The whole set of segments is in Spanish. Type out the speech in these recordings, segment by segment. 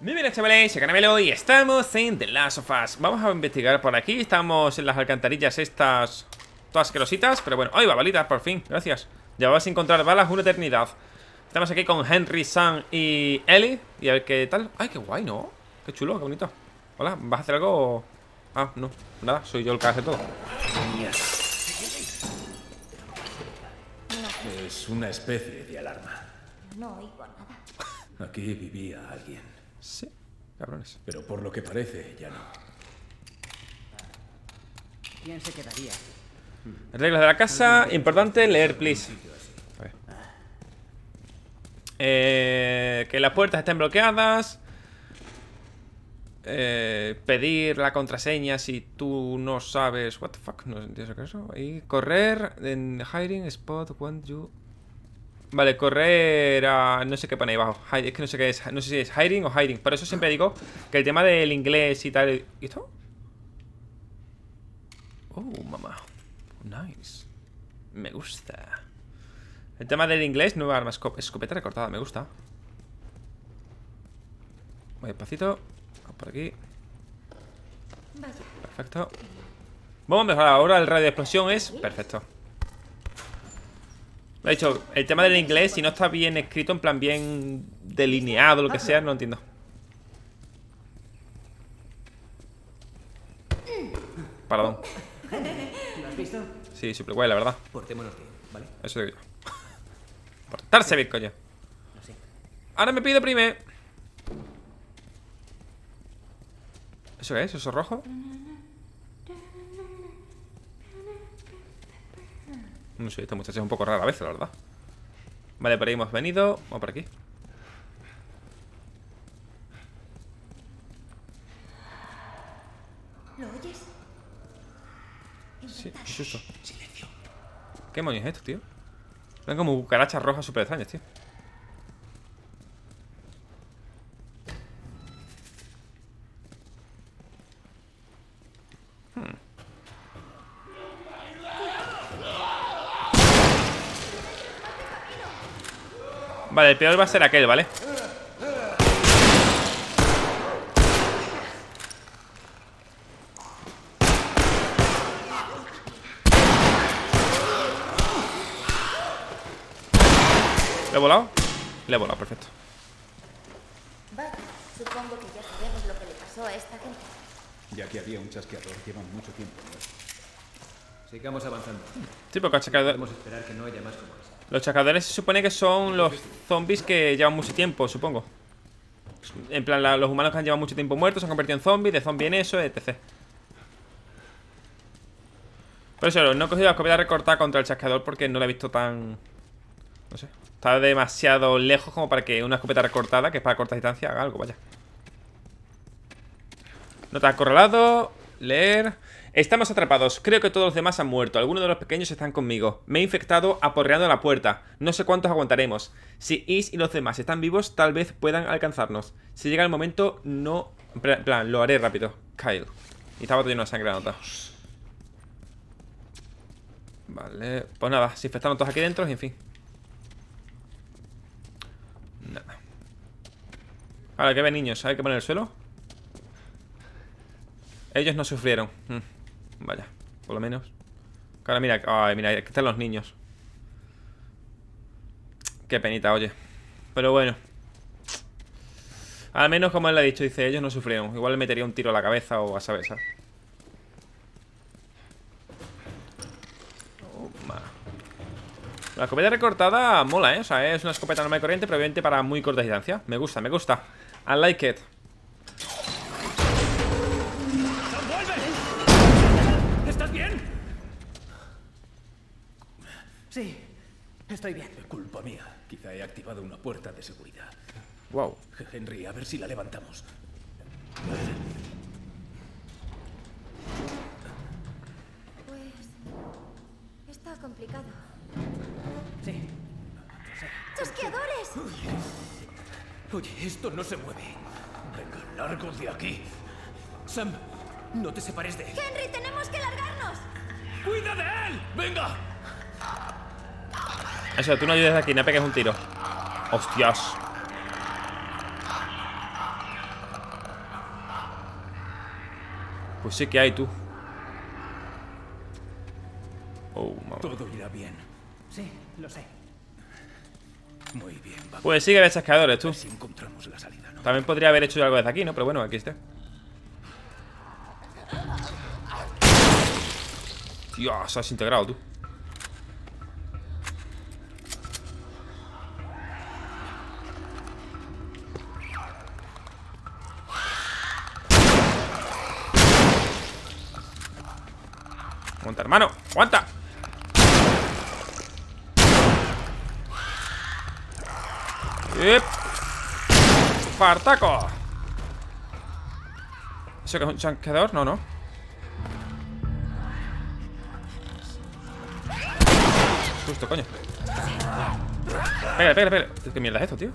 Muy bien chavales, soy Caramelo y estamos en The Last of Us Vamos a investigar por aquí, estamos en las alcantarillas estas Todas asquerositas, pero bueno, ¡ay, va, balitas, por fin! Gracias Llevaba sin encontrar balas una eternidad Estamos aquí con Henry, Sam y Ellie Y a ver qué tal ¡Ay, qué guay, ¿no? Qué chulo, qué bonito Hola, ¿vas a hacer algo? Ah, no, nada, soy yo el que hace todo Es una especie de alarma No oigo nada. Aquí vivía alguien Sí, cabrones. Pero por lo que parece, ya no. ¿Quién se quedaría? Reglas de la casa, importante leer, please. A ver. Eh, Que las puertas estén bloqueadas. Eh, Pedir la contraseña si tú no sabes What the fuck, no entiendo qué es eso Y correr en hiding spot when you Vale, correr a... No sé qué pone ahí abajo. Es que no sé qué es No sé si es hiding o hiding Por eso siempre digo que el tema del inglés y tal ¿Y esto? Oh, mamá. Nice. Me gusta. El tema del inglés Nueva arma esco- Escopeta recortada Me gusta. Voy despacito. Vamos por aquí. Perfecto. Vamos a mejorar ahora el radio de explosión es perfecto Lo he dicho, el tema del inglés Si no está bien escrito, en plan bien delineado Lo que sea, no lo entiendo Perdón ¿Lo has visto? Sí, super guay, la verdad Portémonos bien, ¿vale? Eso digo yo Portarse bien, coño sé. Ahora me pido prime ¿Eso qué es? ¿Eso rojo? No sé, esta muchacha es un poco rara a veces, la verdad. Vale, por ahí hemos venido. Vamos por aquí. ¿Lo oyes? Sí, qué susto ¿Qué demonios es esto, tío? Son como cucarachas rojas súper extrañas, tío Vale, el peor va a ser aquel, ¿vale? ¿Le he volado? Le he volado, perfecto Vaya, supongo que ya sabemos lo que le pasó a esta gente. Ya que había un chasqueador, llevan mucho tiempo muertos. Sigamos avanzando. Sí, porque chacador- Podemos esperar que no haya más como esa. los chacadores se supone que son los zombies que llevan mucho tiempo, supongo En plan, la- los humanos que han llevado mucho tiempo muertos se han convertido en zombies, de zombie en eso, etc Por eso, no he cogido la escopeta recortada contra el chasqueador porque no la he visto tan... No sé Está demasiado lejos como para que una escopeta recortada, que es para corta distancia, haga algo, vaya Nota acorralado. Leer. Estamos atrapados. Creo que todos los demás han muerto. Algunos de los pequeños están conmigo. Me he infectado aporreando la puerta. No sé cuántos aguantaremos. Si Is y los demás están vivos, tal vez puedan alcanzarnos. Si llega el momento, no. En pla- en plan, lo haré rápido. Kyle. Y estaba todo lleno de sangre nota. Vale. Pues nada, se infectaron todos aquí dentro y en fin. Nada. Ahora, ¿qué ven niños? ¿Hay que poner el suelo? Ellos no sufrieron. Mm, Vaya, por lo menos. Ahora mira, mira, aquí están los niños. Qué penita, oye. Pero bueno. Al menos como él le ha dicho, dice, ellos no sufrieron. Igual le metería un tiro a la cabeza o a saber, ¿sabes? La escopeta recortada mola, ¿eh? O sea, es una escopeta normal y corriente, pero obviamente para muy corta distancia. Me gusta, me gusta. I like it. Sí, estoy bien. Culpa mía. Quizá he activado una puerta de seguridad. Wow. Henry, a ver si la levantamos. Pues. Está complicado. Sí. ¡Chasqueadores! Oye, esto no se mueve. Venga, largo de aquí. Sam, no te separes de él. ¡Henry, tenemos que largarnos! ¡Cuida de él! ¡Venga! Eso, tú no ayudes aquí, no pegues un tiro. Hostias. Pues sí que hay tú. Oh, mamá. Todo irá bien. Sí, lo sé. Muy bien. Pues sigue los chascadores, tú. También podría haber hecho algo desde aquí, ¿no? Pero bueno, aquí está. Dios, has integrado, tú. ¡Ep! ¡Fartaco! ¿Eso que es un chanqueador? No, no. Justo, coño. Pégale, pégale, pégale. ¿Qué mierda es esto, tío?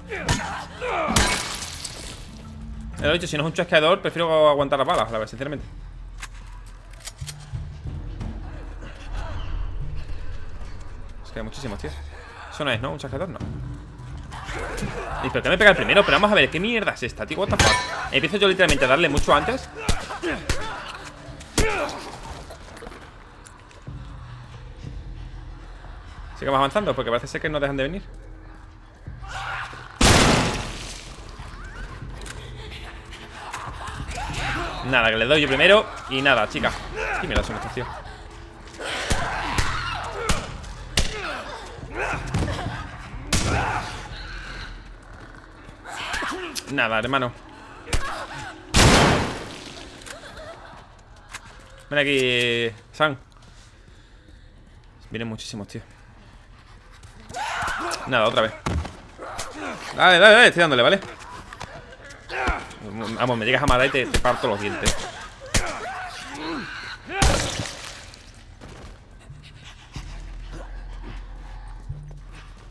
He dicho, si no es un chasqueador, prefiero aguantar las balas, la verdad, sinceramente. Es que hay muchísimos, tío. Eso no es, ¿no? Un chasqueador, no. ¿Y por qué me pega el primero? Pero vamos a ver, ¿qué mierda es esta, tío? What the fuck? Empiezo yo literalmente a darle mucho antes Sigamos avanzando porque parece ser que no dejan de venir Nada, que le doy yo primero Y nada, chica ¿Qué mierda son estos, tío? Nada, hermano. Ven aquí, San. Vienen muchísimos, tío. Nada, otra vez. Dale, dale, dale, estoy dándole, ¿vale? Vamos, me llegas a matar y te, te parto los dientes.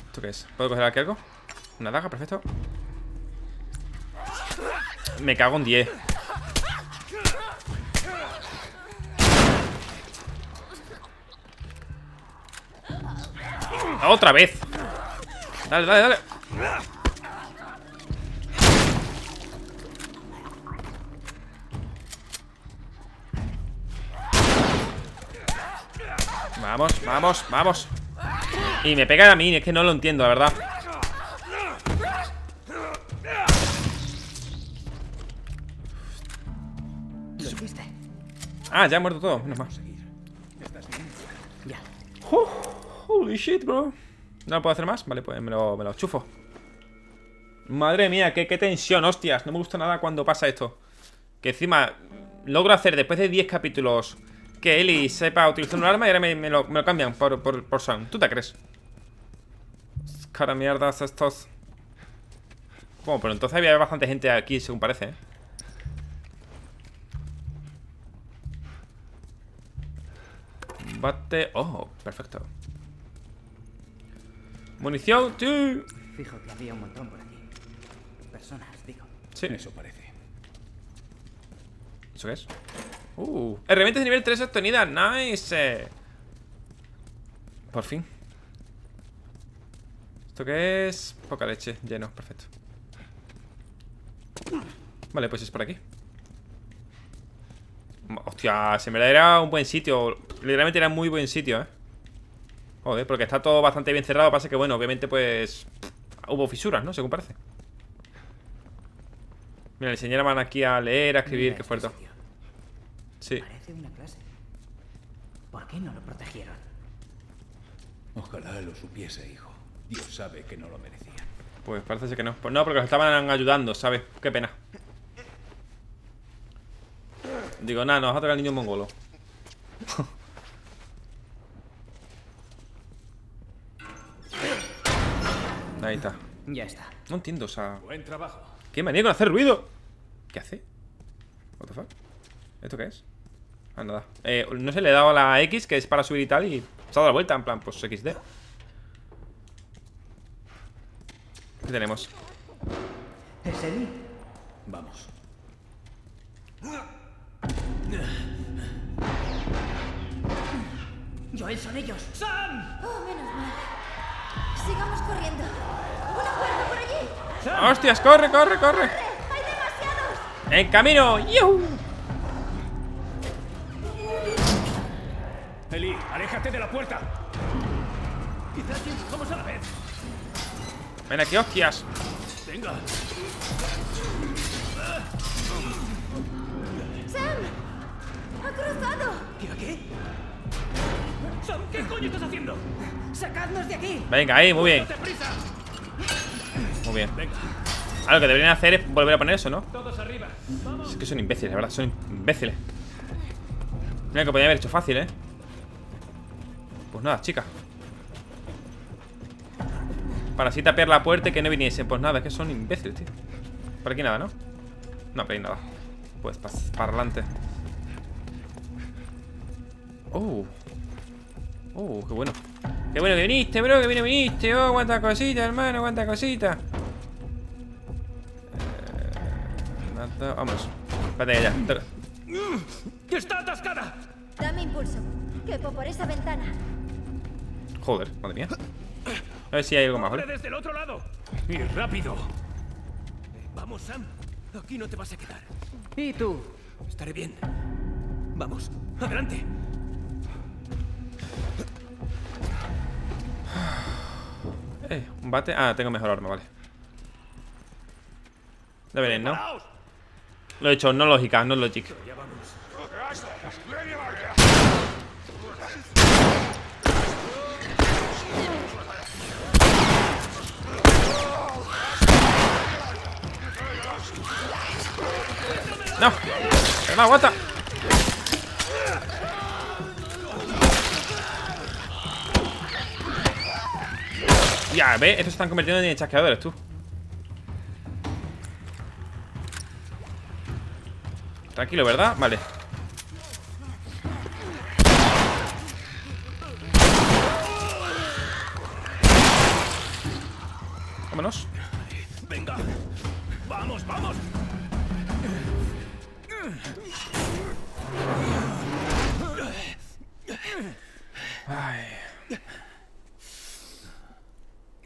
¿Esto qué es? ¿Puedo coger aquí algo? Una daga, perfecto Me cago en 10 ¡Otra vez! Dale, dale, dale. Vamos, vamos, vamos. Y me pega a mí, es que no lo entiendo, la verdad Ah, ya ha muerto todo, menos mal Ya. Oh, Holy shit, bro ¿No lo puedo hacer más? Vale, pues me lo, me lo chufo Madre mía, qué, qué tensión, hostias No me gusta nada cuando pasa esto Que encima logro hacer después de 10 capítulos Que Ellie sepa utilizar un arma Y ahora me, me lo, me lo cambian por, por, por Sam ¿Tú te crees? Cara mierdas estos Bueno, pero entonces había bastante gente aquí según parece, ¿eh? Bate... Oh, perfecto Munición, tú. Fijo que había un montón por aquí. Personas, digo. Sí. Eso parece. ¿Eso qué es? Uh, herramientas de nivel 3 obtenidas. Nice. Por fin. ¿Esto qué es? Poca leche. Lleno, perfecto. Vale, pues es por aquí. Hostia, se me da era un buen sitio. Literalmente era un muy buen sitio, eh. Joder, porque está todo bastante bien cerrado Pasa que, bueno, obviamente, pues Hubo fisuras, ¿no? Según parece Mira, le enseñaban aquí a leer, a escribir Mira Qué este fuerte. Sí Parece una clase. ¿Por qué no lo protegieron? Ojalá lo supiese, hijo. Dios sabe que no lo merecía. Pues parece ser que no Pues no, porque los estaban ayudando, ¿sabes? Qué pena Digo, nada, nos va a tocar el niño mongolo Ahí está Ya está. No entiendo, o sea Buen trabajo. ¿Qué manía con hacer ruido? ¿Qué hace? What the fuck? ¿Esto qué es? Ah, nada eh, No sé, le he dado a la X Que es para subir y tal Y se ha dado la vuelta En plan, pues XD ¿Qué tenemos? ¿Es? Vamos. Joel, son ellos. Oh, menos mal. Sigamos corriendo. ¡Una puerta por allí! ¡Hostias! ¡Corre, corre, corre! ¡Hay demasiados! ¡En camino! ¡Yuhu! ¡Aléjate de la puerta! Quizá aquí vamos a la vez. Ven aquí, hostias. Venga. ¡Sam! ¡Ha cruzado! ¿Qué qué? Sam, ¿qué coño estás haciendo? ¡Sacadnos de aquí! Venga, ahí, muy bien. Muy bien. Venga, Ah, lo que deberían hacer es volver a poner eso, ¿no? todos arriba. Vamos. Es que son imbéciles, de verdad, son imbéciles. Mira que podía haber hecho fácil, ¿eh? Pues nada, chica. Para así tapear la puerta y que no viniesen. Pues nada, es que son imbéciles, tío. Por aquí nada, ¿no? No, por ahí nada. Pues pa- para adelante. Oh. Oh, qué bueno. Qué bueno que viniste, bro, que bien viniste. Oh, cuántas cositas, hermano, cuántas cositas. Nada, Vamos. Espérate ya. Te- ¡Que está atascada! Dame impulso. Quepo por esa ventana. Joder, madre mía. A ver si hay algo más, ¡Corre ¿vale? desde el otro lado! ¡Y rápido! Vamos, Sam. Aquí no te vas a quedar. ¿Y tú? Estaré bien. Vamos, adelante. Eh, un bate. Ah, tengo mejor arma, vale. Debe ¿no? Lo he hecho, no lógica, no vamos. ¡No! ¡No, aguanta! Ya, ve, estos se están convirtiendo en chasqueadores, tú. Tranquilo, ¿verdad? Vale. Vámonos. Venga. Vamos, vamos. Ay.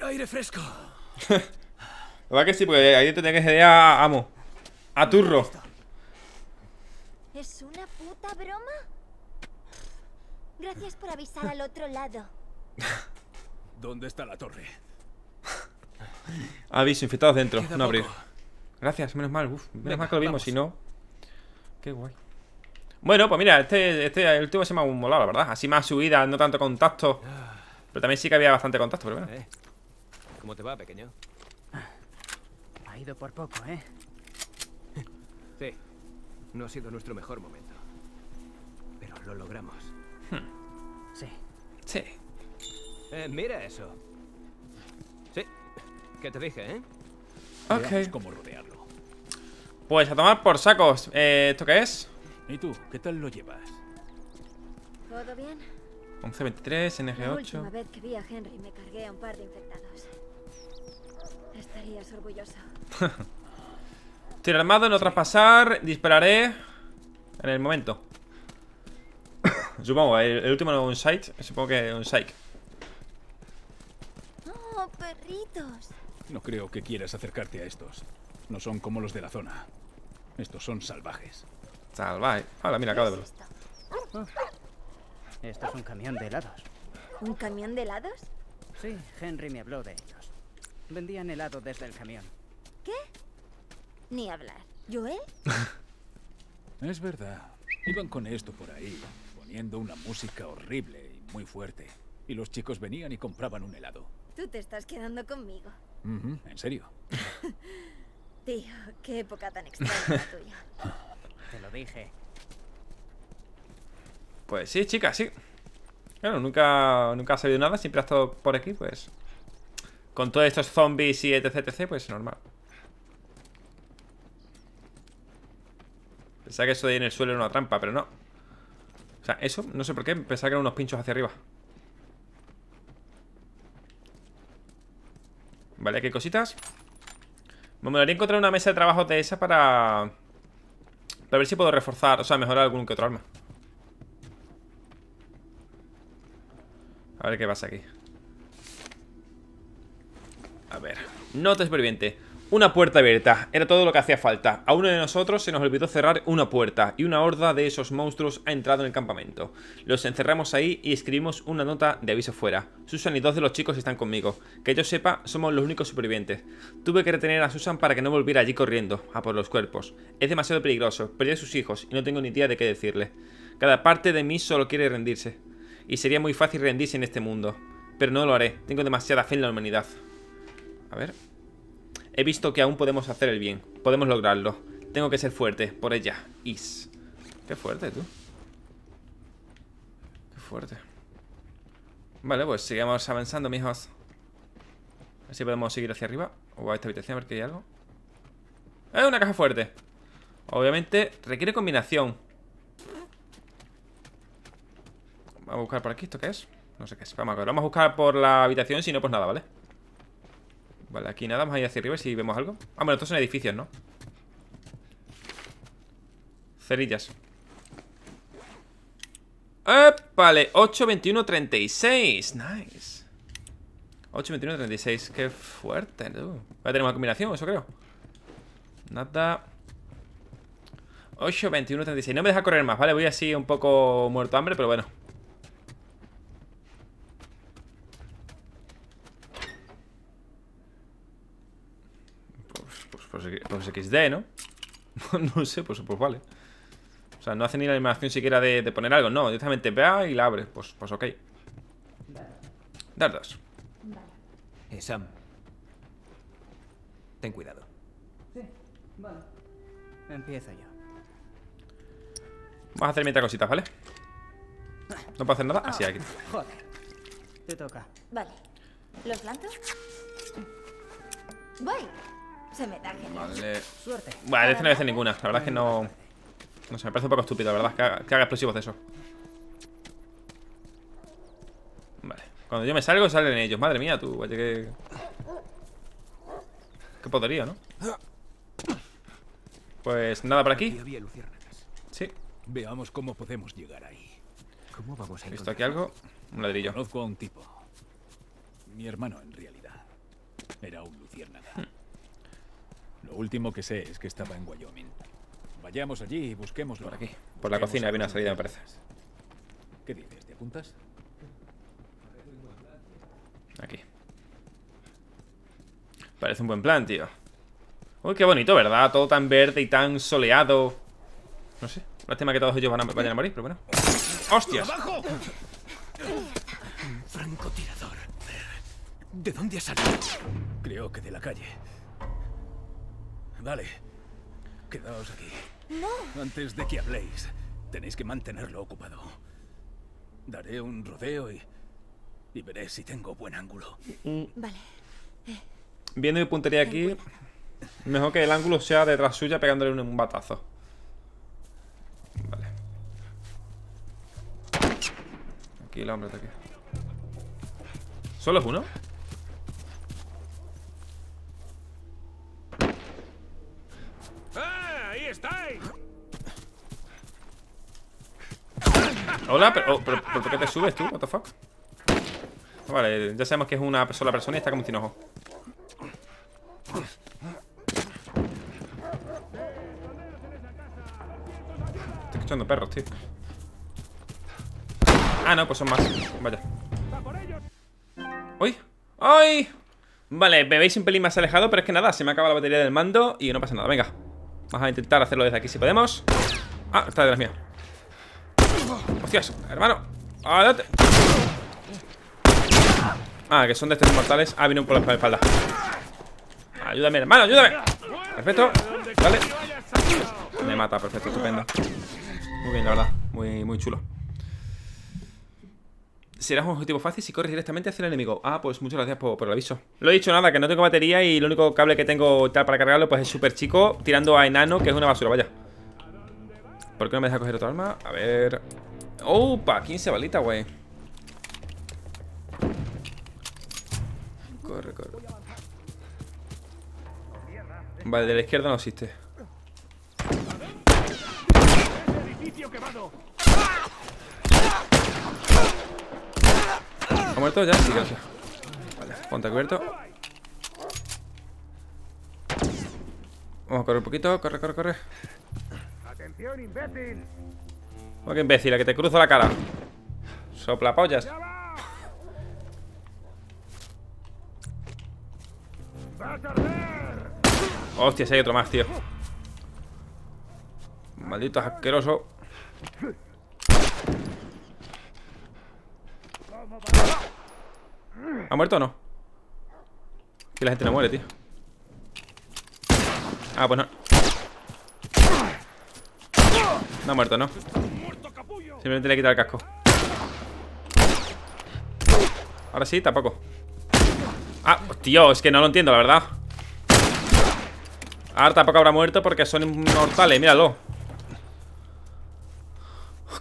Aire fresco. La verdad que sí, porque ahí te tenés que ir a amo. A turro. ¿Es una puta broma? Gracias por avisar al otro lado. ¿Dónde está la torre? Aviso, infectados dentro. Queda no abrir. poco. Gracias, menos mal. Uf, menos Venga, mal que lo vimos, si no. Qué guay. Bueno, pues mira, este, este el último se me ha molado, la verdad. Así más subida, no tanto contacto. Pero también sí que había bastante contacto, pero bueno. ¿Cómo te va, pequeño? Ha ido por poco, ¿eh? Sí. No ha sido nuestro mejor momento. Pero lo logramos. Sí. Sí. Eh, mira eso. Sí. ¿Qué te dije, eh? Ok. cómo rodearlo. Pues a tomar por sacos. Eh, ¿Esto qué es? ¿Y tú? ¿Qué tal lo llevas? ¿Todo bien? 1123, La última NG8. vez que vi a Henry me cargué a un par de infectados. Estarías orgulloso. Tiro armado, no traspasar. Dispararé. En el momento. Supongo, el, el último no un sight. Supongo que un psych. ¡Oh, perritos! No creo que quieras acercarte a estos. No son como los de la zona. Estos son salvajes. Salvaje. Hola, mira, acabo de ¿Qué verlo. es esto? Esto es un camión de helados. ¿Un camión de helados? Sí, Henry me habló de ellos. Vendían helado desde el camión. ¿Qué? Ni hablar. ¿Joel? Es verdad. Iban con esto por ahí, poniendo una música horrible y muy fuerte. Y los chicos venían y compraban un helado. Tú te estás quedando conmigo. Ujú, ¿En serio? Tío, qué época tan extraña la tuya. Te lo dije. Pues sí, chica, sí. Claro, nunca, nunca ha salido nada, siempre ha estado por aquí, pues. Con todos estos zombies y etc, etc, pues normal. Pensaba que eso de ahí en el suelo era una trampa, pero no. O sea, eso, no sé por qué, pensaba que eran unos pinchos hacia arriba. Vale, aquí hay cositas. Me molaría encontrar una mesa de trabajo de esa para... Para ver si puedo reforzar, o sea, mejorar algún que otro arma. A ver qué pasa aquí. A ver. Nota superviviente. Una puerta abierta, era todo lo que hacía falta. A uno de nosotros se nos olvidó cerrar una puerta y una horda de esos monstruos ha entrado en el campamento. Los encerramos ahí y escribimos una nota de aviso fuera. Susan y dos de los chicos están conmigo. Que yo sepa, somos los únicos supervivientes. Tuve que retener a Susan para que no volviera allí corriendo, a por los cuerpos. Es demasiado peligroso, perdí a sus hijos y no tengo ni idea de qué decirle. Cada parte de mí solo quiere rendirse. Y sería muy fácil rendirse en este mundo. Pero no lo haré, tengo demasiada fe en la humanidad. A ver... He visto que aún podemos hacer el bien. Podemos lograrlo. Tengo que ser fuerte. Por ella. Is. Qué fuerte, tú. Qué fuerte. Vale, pues sigamos avanzando, mijos. A ver si podemos seguir hacia arriba. O a esta habitación, a ver que hay algo. ¡Eh, una caja fuerte! Obviamente requiere combinación. Vamos a buscar por aquí. ¿Esto qué es? No sé qué es. Vamos a. Vamos a buscar por la habitación. Si no, pues nada. Vale, aquí nada, vamos a ir hacia arriba si vemos algo. Ah, bueno, estos son edificios, ¿no? Cerillas. ¡Eh! Vale, 8, 21, 36 Nice. 8, 21, 36 Qué fuerte, tú. A tener una combinación, eso creo. Nada. 8, 21, 36 No me deja correr más, ¿vale? Voy así un poco muerto hambre, pero bueno Pues, pues XD, ¿no? no sé, pues, pues vale O sea, no hace ni la animación siquiera de, poner algo No, directamente vea y la abre Pues, pues ok Dardos Eh, Sam Ten cuidado Sí, vale Empiezo yo Vamos a hacer mitad cositas, ¿vale? ¿No puedo hacer nada? Así, aquí Joder Te toca Vale. ¿Los lanzo? Voy. Se me da genial. Vale Suerte Vale, este no voy a hacer ninguna La verdad es que no... No sé, me parece un poco estúpido, la verdad que haga, que haga explosivos de eso Vale Cuando yo me salgo, salen ellos Madre mía, tú, vaya que... Qué poderío, ¿no? Pues nada por aquí. Sí Veamos cómo podemos llegar ahí. ¿Cómo vamos a He visto aquí algo Un ladrillo Conozco a un tipo. Mi hermano, en realidad. Era un luciérnaga. Lo último que sé es que estaba en Wyoming. Vayamos allí y busquémoslo. Por aquí Por la cocina había una salida, me parece ¿Qué dices? ¿Te apuntas? Aquí Parece un buen plan, tío Uy, qué bonito, ¿verdad? Todo tan verde y tan soleado No sé Lástima que todos ellos van a, vayan a morir, pero bueno ¡Hostias! Francotirador. ¿De dónde ha salido? Creo que de la calle. Vale. Quedaos aquí. No. Antes de que habléis, tenéis que mantenerlo ocupado. Daré un rodeo y, y veré si tengo buen ángulo. Vale. Viendo mi puntería aquí Mejor que el ángulo sea detrás suya pegándole un, un batazo Vale Aquí el hombre está aquí ¿Solo es uno? Hola, pero, oh, pero ¿por qué te subes tú? What the fuck? Vale, ya sabemos que es una sola persona y está como un tinojo Estoy escuchando perros, tío Ah, no, pues son más Vaya ¡Uy! ¡Ay! Vale, me veis un pelín más alejado Pero es que nada, se me acaba la batería del mando Y no pasa nada, venga Vamos a intentar hacerlo desde aquí si podemos Ah, está detrás mía Hostias, hermano ¡Adelante! Ah, que son de estos inmortales. Ah, vienen por la espalda. Ayúdame, hermano, ayúdame. Perfecto, vale. Me mata, perfecto, estupendo. Muy bien, la verdad, muy, muy chulo. Serás un objetivo fácil si corres directamente hacia el enemigo. Ah, pues muchas gracias por, por el aviso. Lo he dicho nada, que no tengo batería Y el único cable que tengo tal para cargarlo Pues es súper chico, tirando a enano Que es una basura, vaya. ¿Por qué no me deja coger otra arma? A ver... ¡Opa! 15 balitas, güey Corre, corre Vale, de la izquierda no existe ¿Ha muerto ya? Sí, gracias Vale, ponte cubierto Vamos a correr un poquito, corre, corre, corre. ¡Atención, imbécil! Oh, qué imbécil, a que te cruzo la cara. Sopla pollas. ¡Vas a arder! Hostia, si hay otro más, tío. Maldito asqueroso. ¿Ha muerto o no? Que la gente no muere, tío. Ah, pues no. No ha muerto, ¿no? Simplemente le he quitado el casco. Ahora sí, tampoco. Ah, tío, es que no lo entiendo, la verdad. Ahora tampoco habrá muerto porque son inmortales, míralo. Oh.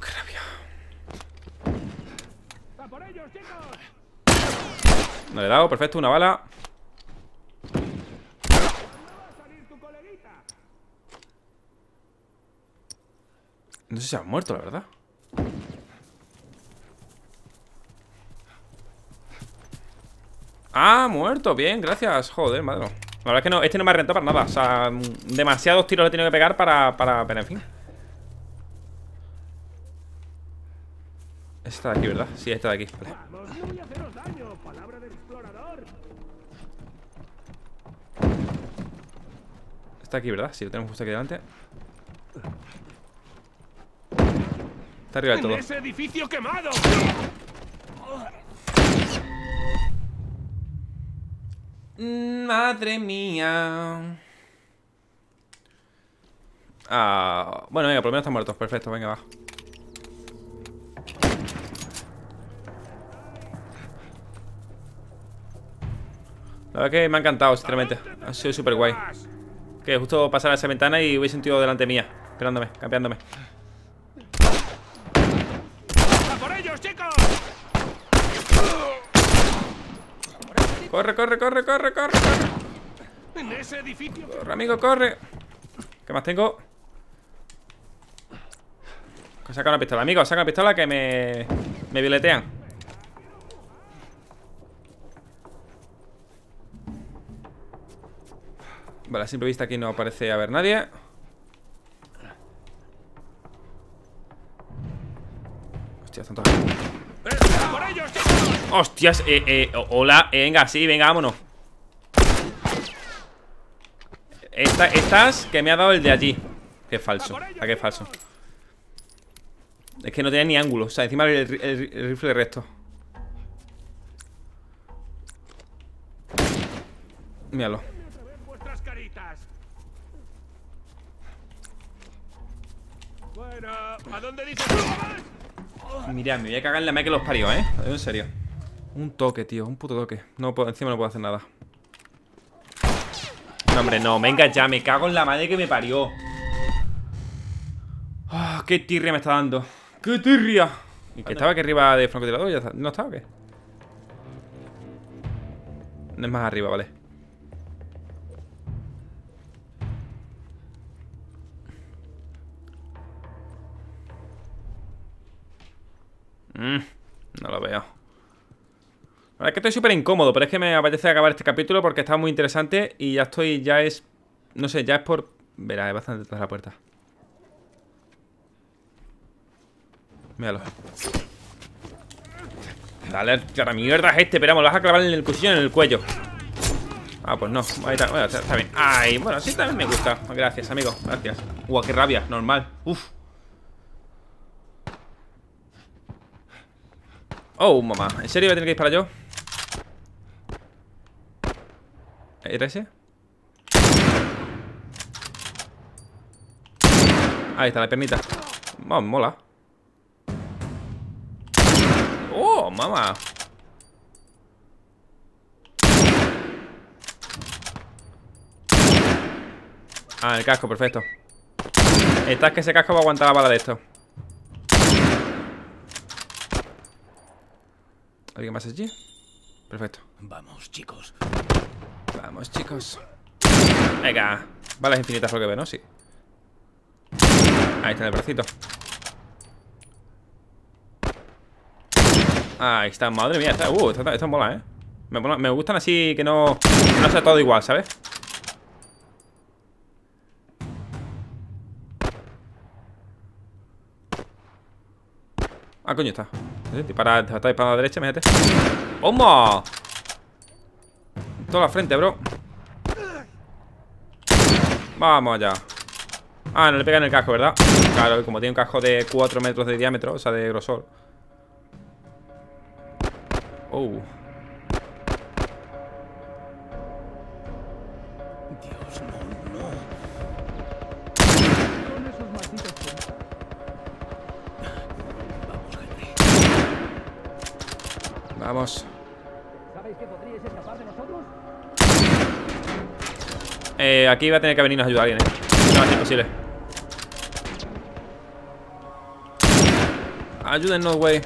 No le he dado, perfecto, una bala. No sé si han muerto, la verdad. Ah, muerto, bien, gracias. Joder, madre. La verdad es que no, este no me ha rentado para nada. O sea, demasiados tiros le he tenido que pegar para, para, pero en fin. Está de aquí, ¿verdad? Sí, este de aquí. Vale. Está aquí, ¿verdad? Sí, lo tenemos justo aquí delante. Está arriba del todo. ¡En ese! Madre mía. Ah, bueno, venga, por lo menos están muertos. Perfecto, venga, va. La verdad que me ha encantado, sinceramente. Ha sido súper guay. Que justo pasar a esa ventana y hubiese sentido delante mía. Esperándome, campeándome. ¡A por ellos, chicos! Corre, corre, corre, corre, corre, corre. ¡En ese edificio! Corre, amigo, corre. ¿Qué más tengo? Saca una pistola, amigo, saca una pistola que me... Me violetean Vale, a simple vista aquí no parece haber nadie Hostia, están todos aquí. ¡A por ellos! Hostias, eh, eh, hola, venga, sí, venga, vámonos Esta, Estas que me ha dado el de allí Que falso, a que falso Es que no tenía ni ángulo O sea, encima el, el el rifle de resto Míralo. Bueno, ¿a dónde dices que vas? Mira, me voy a cagar en la que los parió, ¿eh? En serio Un toque, tío, un puto toque no puedo, Encima no puedo hacer nada No, hombre, no, venga ya Me cago en la madre que me parió Ah, ¡Qué tirria me está dando! ¡Qué tirria! ¿Y que estaba aquí arriba de francotirador? ¿Ya está? ¿No estaba o qué? No es más arriba, vale Mm, no lo veo. La es que estoy súper incómodo, pero es que me apetece acabar este capítulo porque está muy interesante y ya estoy, ya es... No sé, ya es por... Verá, es bastante detrás de la puerta. Míralo. Dale la mierda es este, pero vamos, lo vas a clavar en el cuchillo en el cuello. Ah, pues no. Ahí está, bueno, está bien. Ay, bueno, sí también me gusta. Gracias, amigo. Gracias. Uah, qué rabia. Normal. Uf. Oh, mamá. ¿En serio voy a tener que disparar yo? ¿Era ese? Ahí está la piernita. Vamos, mola. Oh, mamá. Ah, el casco, perfecto. Esta es que ese casco va a aguantar la bala de esto. ¿Alguien más allí? Perfecto. Vamos, chicos. Vamos, chicos. Venga. Balas infinitas lo que ve, ¿no? Sí. Ahí está el bracito. Ahí está, madre mía, está, uh, esta, mola, ¿eh? Me, mola, me, gustan así que no, no sea todo igual, ¿sabes? Ah, coño, está. Este, Dispara, está disparando a la derecha, métete. ¡Homo! Toda la frente, bro. Vamos allá. Ah, no le pega en el casco, ¿verdad? Claro, como tiene un casco de 4 metros de diámetro, o sea, de grosor. Oh. Dios, no, no. Vamos, Henry. Vamos. Eh, aquí va a tener que venirnos a ayudar alguien, eh. No, es imposible. Ayúdennos, güey.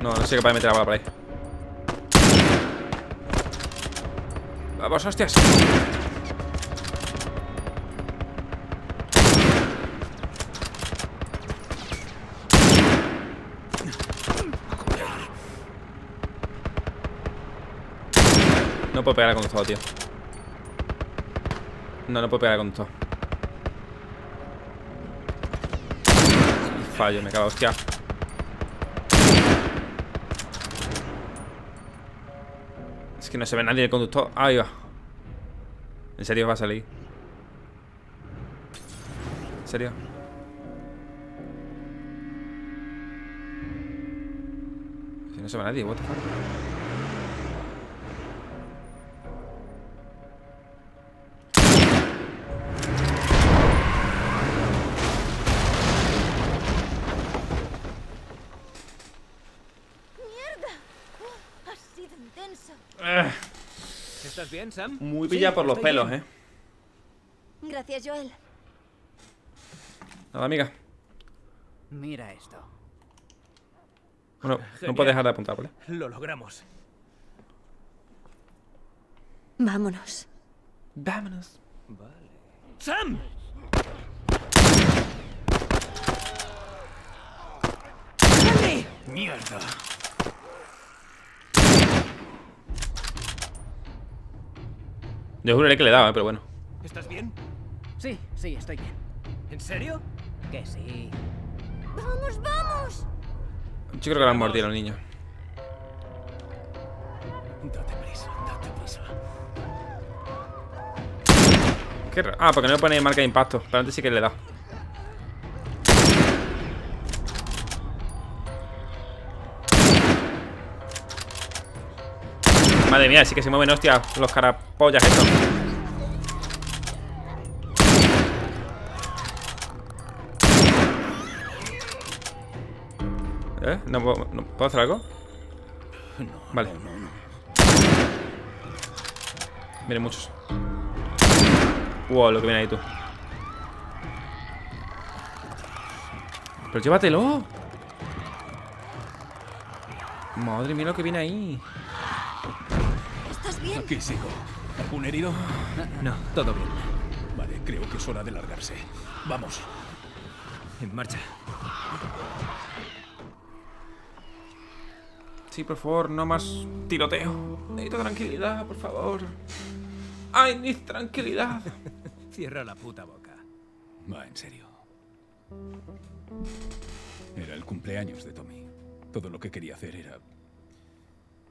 No, no soy capaz de meter la bala por ahí. Vamos, hostias. No puedo pegar al conductor, tío. No, no puedo pegar al conductor. Fallo, me cago, hostia. Es que no se ve nadie el conductor. Ahí va. ¿En serio va a salir? ¿En serio? Si no se ve nadie, what the fuck? ¿Estás bien, Sam? Muy pilla por los pelos, bien. eh. Gracias, Joel. Nada, amiga. Mira esto. Bueno, no puedo dejar de apuntar, ¿vale? Lo logramos. Vámonos. Vámonos. ¡Sam! ¡Henry! ¡Mierda! Yo juraré que le daba, pero bueno. ¿Estás bien? Sí, sí, estoy bien. ¿En serio? Que sí. ¡Vamos, vamos! Yo creo que lo han mordido los niños. Date prisa, date prisa. Qué raro. Ah, porque no me pone marca de impacto. Pero antes sí que le da. Madre mía, sí que se mueven, hostia, los carapollas estos. ¿Eh? ¿No puedo, no puedo hacer algo? vale. Vienen muchos. Wow, lo que viene ahí tú. Pero llévatelo. Madre mía lo que viene ahí. Aquí sigo. ¿Algún herido? No, todo bien. Vale, creo que es hora de largarse. Vamos. En marcha. Sí, por favor, no más tiroteo. Necesito tranquilidad, por favor. Ay, necesito tranquilidad. Cierra la puta boca. Va, en serio. Era el cumpleaños de Tommy. Todo lo que quería hacer era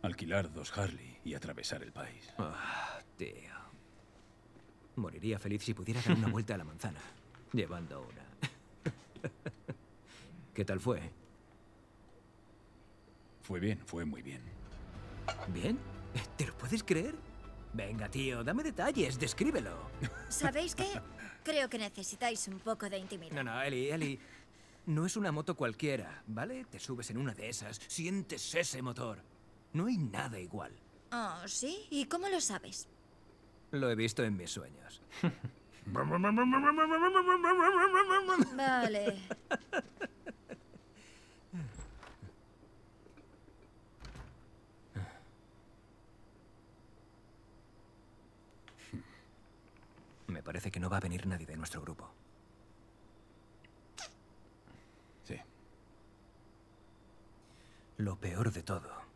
alquilar dos Harley y atravesar el país. Ah, tío. Moriría feliz si pudiera dar una vuelta a la manzana, llevando una. ¿Qué tal fue? Fue bien, fue muy bien. ¿Bien? ¿Te lo puedes creer? Venga, tío, dame detalles, descríbelo. ¿Sabéis qué? Creo que necesitáis un poco de intimidad. No, no, Eli, Eli. No es una moto cualquiera, ¿vale? Te subes en una de esas, sientes ese motor. No hay nada igual. Oh, ¿sí? ¿Y cómo lo sabes? Lo he visto en mis sueños. Vale. Me parece que no va a venir nadie de nuestro grupo. Sí. Lo peor de todo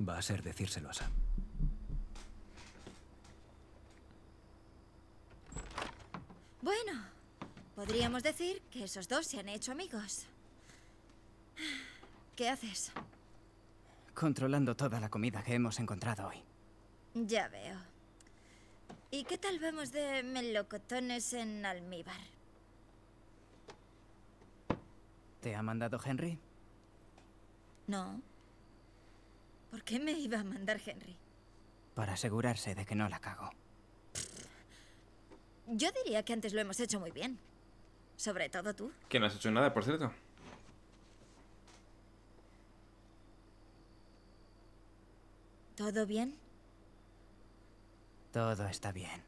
va a ser decírselo a Sam. Bueno, podríamos decir que esos dos se han hecho amigos. ¿Qué haces? Controlando toda la comida que hemos encontrado hoy. Ya veo. ¿Y qué tal vamos de melocotones en almíbar? ¿Te ha mandado Henry? No. ¿Por qué me iba a mandar Henry? Para asegurarse de que no la cago. Yo diría que antes lo hemos hecho muy bien. Sobre todo tú. Que no has hecho nada, por cierto. ¿Todo bien? Todo está bien.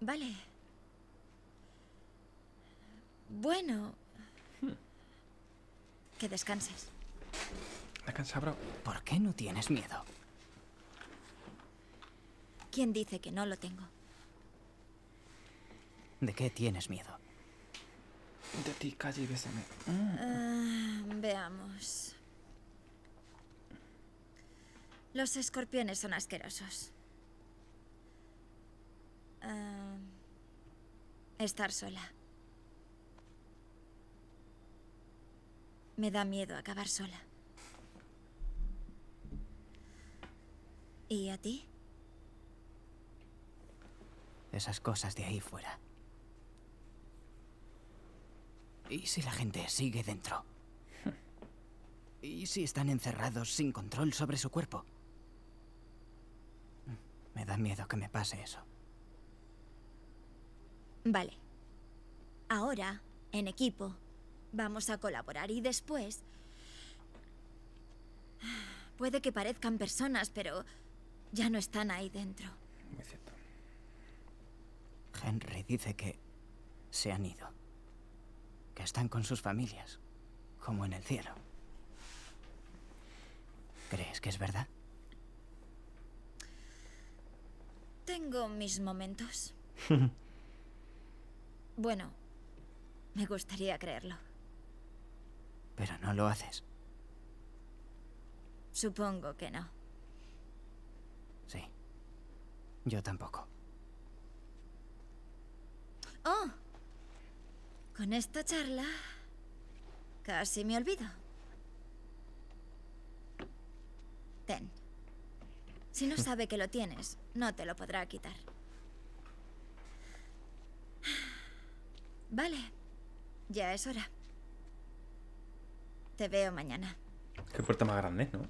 Vale. Bueno. Que descanses. Descansa, bro. ¿Por qué no tienes miedo? ¿Quién dice que no lo tengo? ¿De qué tienes miedo? De ti, calle y bésame. Ah, veamos. Los escorpiones son asquerosos. Ah, estar sola. Me da miedo acabar sola. ¿Y a ti? Esas cosas de ahí fuera. ¿Y si la gente sigue dentro? ¿Y si están encerrados sin control sobre su cuerpo? Me da miedo que me pase eso. Vale. Ahora, en equipo, vamos a colaborar y después... Puede que parezcan personas, pero ya no están ahí dentro. Muy cierto. Henry dice que se han ido. Que están con sus familias, como en el cielo. ¿Crees que es verdad? Tengo mis momentos. bueno, me gustaría creerlo. Pero no lo haces. Supongo que no. Sí. Yo tampoco. Oh, con esta charla casi me olvido. Ten. Si no sabe que lo tienes, no te lo podrá quitar. Vale, ya es hora. Te veo mañana. Qué puerta más grande, ¿no?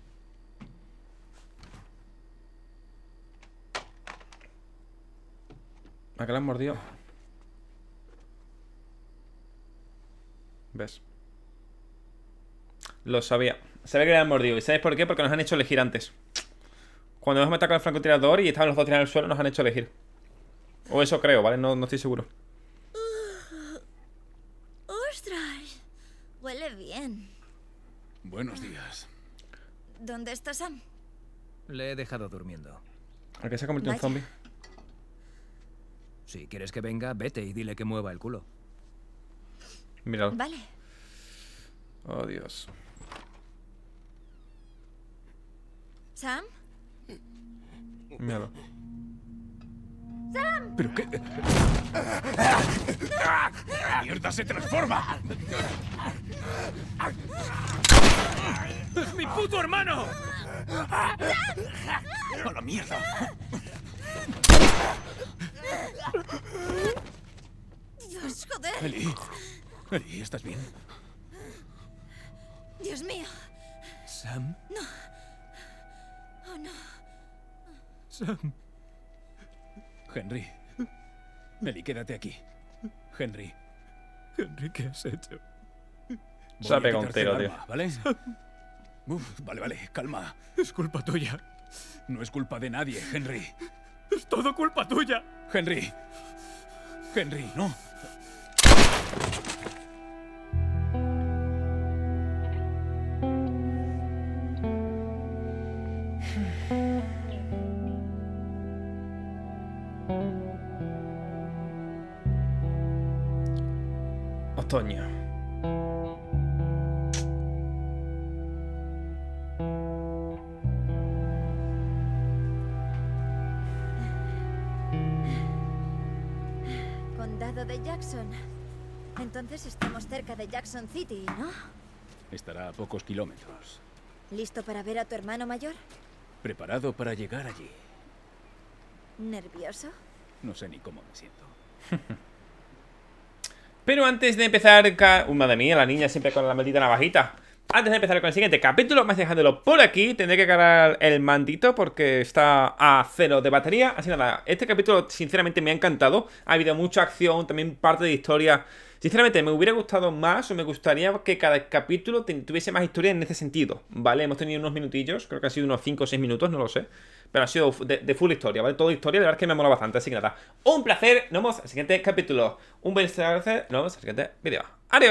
¿A qué le han mordido? ¿Ves? Lo sabía. Sabía que le han mordido. ¿Y sabes por qué? Porque nos han hecho elegir antes. Cuando nos hemos con el francotirador y estaban los dos tirados el suelo, nos han hecho elegir. O eso creo, ¿vale? No estoy seguro. ¿Dónde está Sam? Le he dejado durmiendo. ¿A qué se ha convertido en zombie? Si quieres que venga, vete y dile que mueva el culo. Míralo. Vale. Oh, Dios. ¿Sam? Míralo. ¿Pero qué? ¡Mierda, se transforma! ¡Es mi puto hermano! ¡A la mierda! Dios, joder. Eli. Eli, ¿estás bien? Dios mío. Sam, Oh, no. Sam. Henry. Eli, quédate aquí. Henry. Henry, ¿qué has hecho? voy Se ha pegado un tiro, el tío. arma, ¿Vale? Uf, vale, vale, calma. Es culpa tuya. No es culpa de nadie, Henry. Es todo culpa tuya. Henry. Henry, no. Otoño. Condado de Jackson. Entonces estamos cerca de Jackson City, ¿no? Estará a pocos kilómetros. ¿Listo para ver a tu hermano mayor? Preparado para llegar allí. ¿Nervioso? No sé ni cómo me siento. Pero antes de empezar... Uy, madre mía, la niña siempre con la maldita navajita. Antes de empezar con el siguiente capítulo, más dejándolo por aquí, tendré que cargar el mandito porque está a cero de batería. Así nada, este capítulo sinceramente me ha encantado. Ha habido mucha acción, también parte de historia. Sinceramente, me hubiera gustado más o me gustaría que cada capítulo tuviese más historia en ese sentido, ¿vale? Hemos tenido unos minutillos, creo que han sido unos 5 o 6 minutos, no lo sé. Pero ha sido de, full historia, ¿vale? Todo historia, la verdad es que me mola bastante. Así que nada, un placer, nos vemos el siguiente capítulo. Un buen nos vemos el siguiente vídeo. Adiós.